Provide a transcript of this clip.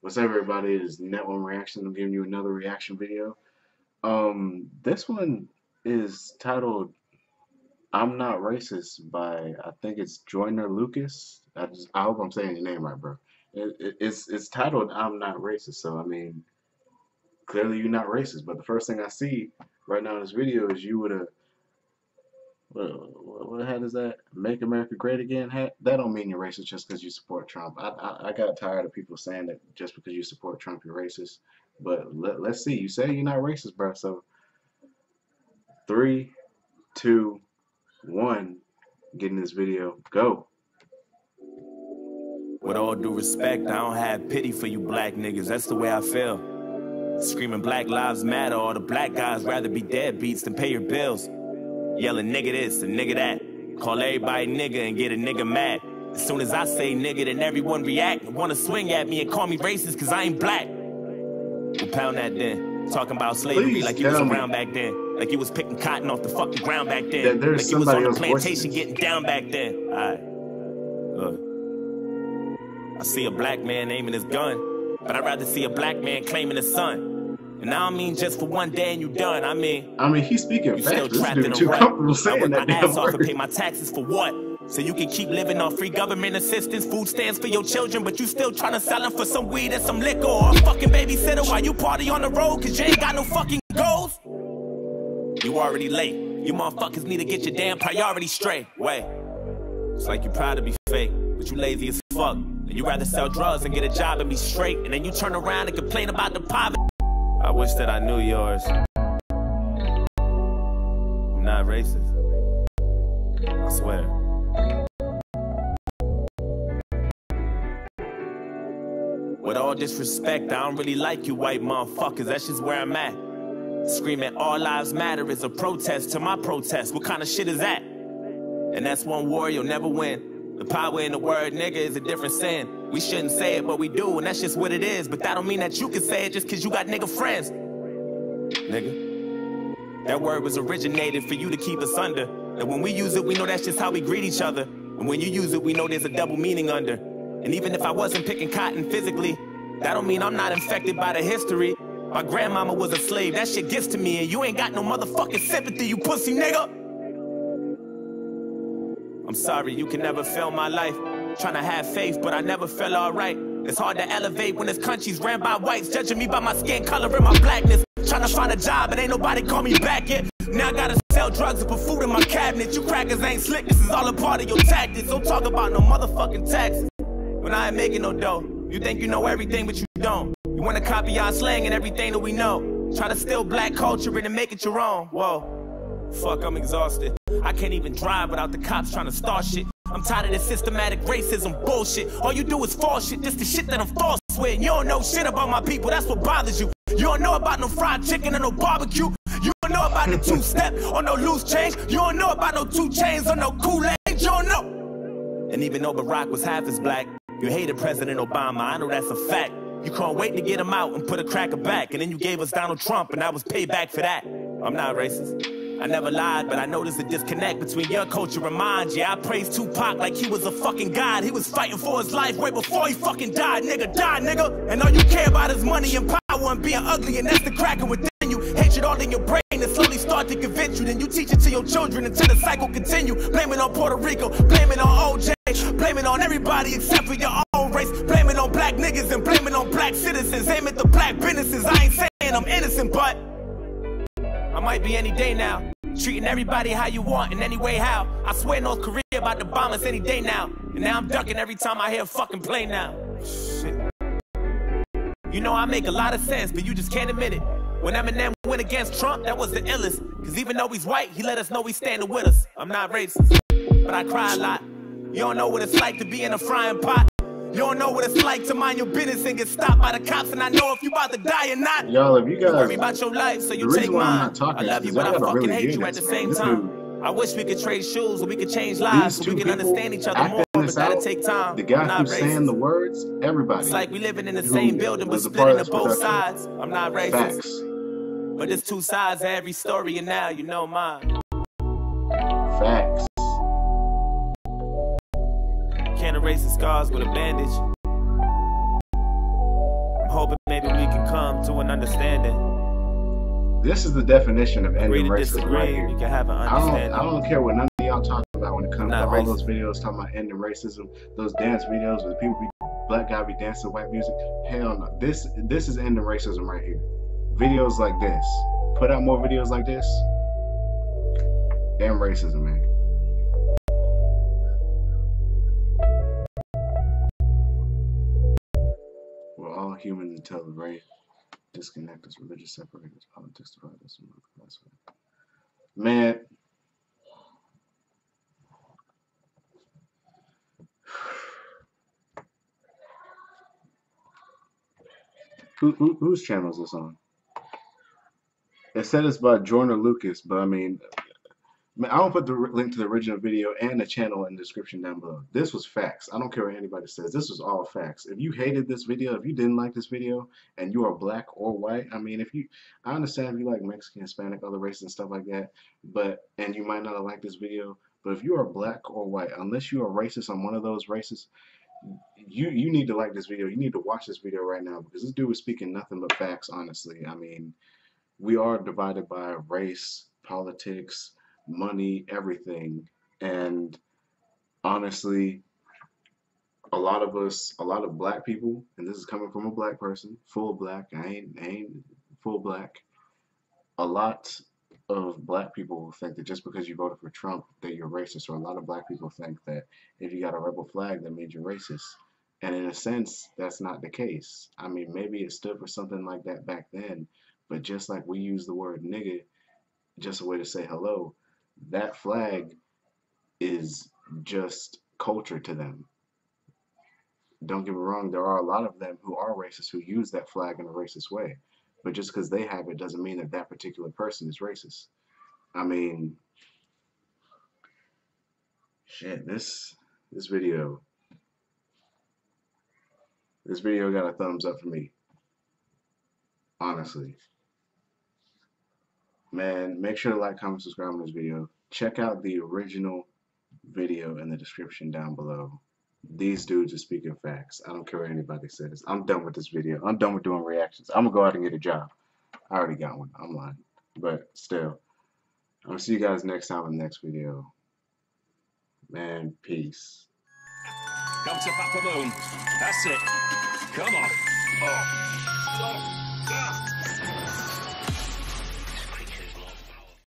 What's up, everybody? It is Net One Reaction. I'm giving you another reaction video. Um, this one is titled "I'm Not Racist" by I think it's Joyner Lucas. I just I hope I'm saying your name right, bro. It, it, it's it's titled "I'm Not Racist," so I mean, clearly you're not racist. But the first thing I see right now in this video is you with a what, what hat is that? Make America Great Again hat? That don't mean you're racist just because you support Trump. I, I, I got tired of people saying that just because you support Trump, you're racist. But let, let's see. You say you're not racist, bro. So three, two, one. Get in this video. Go. With all due respect, I don't have pity for you black niggas. That's the way I feel. Screaming Black Lives Matter, all the black guys rather be deadbeats than pay your bills. Yelling nigga this and nigga that. Call everybody nigga and get a nigga mad. As soon as I say nigga, then everyone react and wanna swing at me and call me racist cause I ain't black. We'll pound that then. Talking about slavery Please like you was tell me. around back then. Like you was picking cotton off the fucking ground back then. That like you was on the plantation getting down back then. Alright. Look. I see a black man aiming his gun, but I'd rather see a black man claiming his son. And I don't mean just for one day and you done. I mean, I mean, he's speaking you fast. still trapped in too rut. comfortable I saying work my that damn ass off and pay my taxes for what? So you can keep living on free government assistance, food stamps for your children, but you still trying to sell them for some weed and some liquor or a fucking babysitter while you party on the road cause you ain't got no fucking goals? You already late. You motherfuckers need to get your damn priorities straight. Wait. It's like you proud to be fake, but you lazy as fuck. And you rather sell drugs and get a job and be straight, and then you turn around and complain about the poverty. I wish that I knew yours. I'm not racist. I swear. With all disrespect, I don't really like you white motherfuckers. That's just where I'm at. Screaming all lives matter is a protest to my protest. What kind of shit is that? And that's one war you'll never win. The power in the word nigga is a different sin. We shouldn't say it, but we do, and that's just what it is. But that don't mean that you can say it just cause you got nigga friends. Nigga. That word was originated for you to keep us under. And when we use it, we know that's just how we greet each other. And when you use it, we know there's a double meaning under. And even if I wasn't picking cotton physically, that don't mean I'm not infected by the history. My grandmama was a slave, that shit gets to me, and you ain't got no motherfucking sympathy, you pussy nigga. I'm sorry, you can never fill my life. Trying to have faith, but I never felt alright. It's hard to elevate when this country's ran by whites, judging me by my skin color and my blackness. Trying to find a job, and ain't nobody call me back yet. Now I gotta sell drugs and put food in my cabinet. You crackers ain't slick, this is all a part of your tactics. Don't talk about no motherfucking taxes. When I ain't making no dough, you think you know everything, but you don't. You wanna copy our slang and everything that we know. Try to steal black culture and make it your own. Whoa. Fuck, I'm exhausted. I can't even drive without the cops trying to start shit. I'm tired of this systematic racism bullshit. All you do is fall shit. This the shit that I'm false with. You don't know shit about my people. That's what bothers you. You don't know about no fried chicken and no barbecue. You don't know about the two step or no Soul Train. You don't know about no 2 Chainz or no Kool-Aid. You don't know. And even though Barack was half as black, you hated President Obama. I know that's a fact. You can't wait to get him out and put a cracker back. And then you gave us Donald Trump, and I was payback for that. I'm not racist. I never lied, but I noticed a disconnect between your culture and mine. Yeah, I praised Tupac like he was a fucking god. He was fighting for his life way before he fucking died, nigga. Die, nigga. And all you care about is money and power and being ugly, and that's the cracker within you. Hatred all in your brain and slowly start to convince you. Then you teach it to your children until the cycle continue. Blame it on Puerto Rico, blame it on OJ, blame it on everybody except for your own race. Blame it on black niggas and blame it on black citizens. Aim at the black businesses. I ain't saying I'm innocent, but might be any day now. Treating everybody how you want in any way how. I swear North Korea about to bomb us any day now. And now I'm ducking every time I hear a fucking plane now. Shit. You know I make a lot of sense, but you just can't admit it. When Eminem went against Trump, that was the illest. Cause even though he's white, he let us know he's standing with us. I'm not racist, but I cry a lot. You don't know what it's like to be in a frying pot. You don't know what it's like to mind your business and get stopped by the cops. And I know if you about to die or not. Y'all, if you You worry guys, about your life, so you take mine. not talking I love you, but I fucking really hate you at the same time. I wish we could trade shoes, or we could change lives, so we can understand each other more. But that'll take time. the guy who's saying the words, everybody. It's like we living in the same building, but was a split into both sides. I'm not racist, Facts. but there's two sides to every story, and now you know mine. The scars with a bandage. I'm hoping maybe we can come to an understanding. This is the definition of ending racism disagree, right here. we can have an I don't. I don't care what none of y'all talk about when it comes to Not all racist. those videos talking about ending racism, those dance videos where people be black guy be dancing white music. Hell no. This this is ending racism right here. Videos like this. Put out more videos like this. End racism, man. Humans until the race disconnect us, religious separate us, politics divide us, and class. Man, Who, who whose channel is this on? It said it's by Jordan Lucas, but I mean, man, I'll put the link to the original video and the channel in the description down below. This was facts. I don't care what anybody says. This was all facts. If you hated this video, if you didn't like this video, and you are black or white, I mean, if you, I understand if you like Mexican, Hispanic, other races and stuff like that, but and you might not have liked this video, but if you are black or white, unless you are racist on one of those races, you you need to like this video. You need to watch this video right now because this dude was speaking nothing but facts. Honestly, I mean, we are divided by race, politics, money, everything, and honestly, a lot of us, a lot of black people, and this is coming from a black person, full black. I ain't I ain't full black. A lot of black people think that just because you voted for Trump that you're racist, or a lot of black people think that if you got a rebel flag that means you're racist. And in a sense, that's not the case. I mean, maybe it stood for something like that back then, but just like we use the word nigga, just a way to say hello, that flag is just culture to them. Don't get me wrong, there are a lot of them who are racist who use that flag in a racist way. But just because they have it doesn't mean that that particular person is racist. I mean, shit, this this video this video got a thumbs up for me. Honestly. Man, make sure to like, comment, subscribe on this video. Check out the original video in the description down below. These dudes are speaking facts. I don't care what anybody says. I'm done with this video. I'm done with doing reactions. I'm gonna go out and get a job. I already got one. I'm lying. But still. I'm gonna see you guys next time in the next video. Man, peace. Come to Papa Moon. That's it. Come on. Oh.